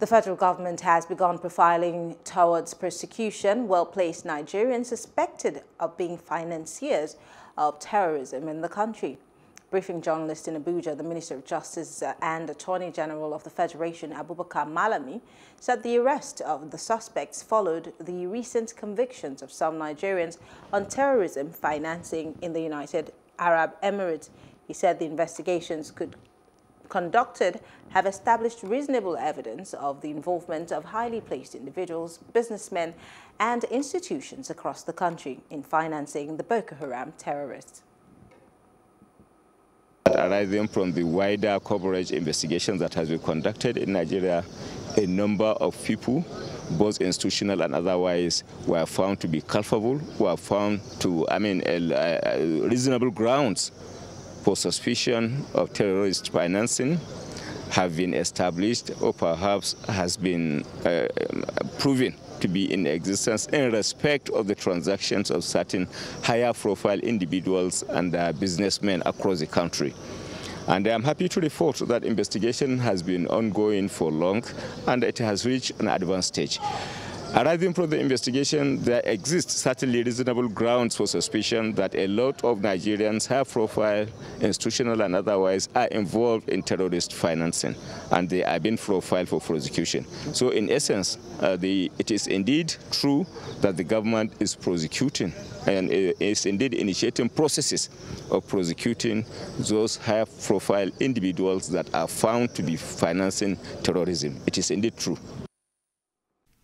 The federal government has begun profiling towards persecution well-placed Nigerians suspected of being financiers of terrorism in the country. Briefing journalist in Abuja, the Minister of Justice and Attorney General of the Federation, Abubakar Malami, said the arrest of the suspects followed the recent convictions of some Nigerians on terrorism financing in the United Arab Emirates. He said the investigations could conducted have established reasonable evidence of the involvement of highly placed individuals, businessmen, and institutions across the country in financing the Boko Haram terrorists. Arising from the wider coverage investigation that has been conducted in Nigeria, a number of people, both institutional and otherwise, were found to be culpable, were found to, I mean, uh, uh, reasonable grounds for suspicion of terrorist financing have been established or perhaps has been uh, proven to be in existence in respect of the transactions of certain higher profile individuals and uh, businessmen across the country. And I'm happy to report that investigation has been ongoing for long and it has reached an advanced stage. Arising from the investigation, there exists certainly reasonable grounds for suspicion that a lot of Nigerians, high profile, institutional and otherwise, are involved in terrorist financing and they are being profiled for prosecution. So in essence, uh, the, it is indeed true that the government is prosecuting and is indeed initiating processes of prosecuting those high profile individuals that are found to be financing terrorism. It is indeed true.